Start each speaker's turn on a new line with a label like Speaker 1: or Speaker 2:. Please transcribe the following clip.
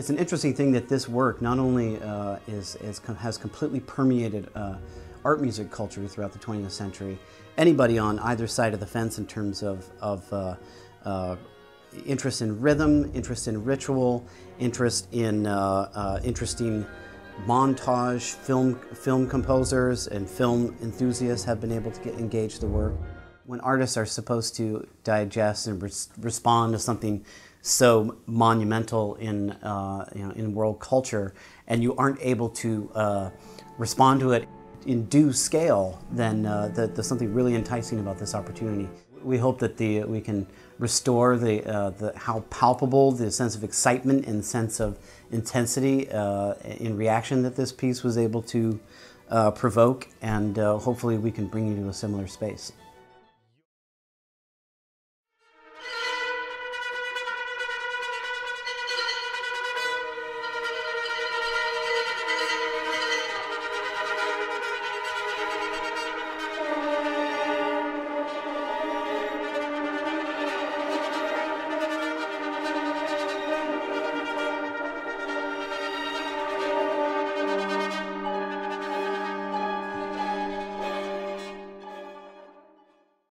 Speaker 1: It's an interesting thing that this work not only uh, is, is, has completely permeated uh, art music culture throughout the 20th century. Anybody on either side of the fence in terms of, of uh, uh, interest in rhythm, interest in ritual, interest in uh, uh, interesting montage, film, film composers and film enthusiasts have been able to get engaged the work. When artists are supposed to digest and res respond to something so monumental in, uh, you know, in world culture, and you aren't able to uh, respond to it in due scale, then uh, there's something really enticing about this opportunity. We hope that the, we can restore the, uh, the, how palpable the sense of excitement and sense of intensity uh, in reaction that this piece was able to uh, provoke, and hopefully we can bring you to a similar space.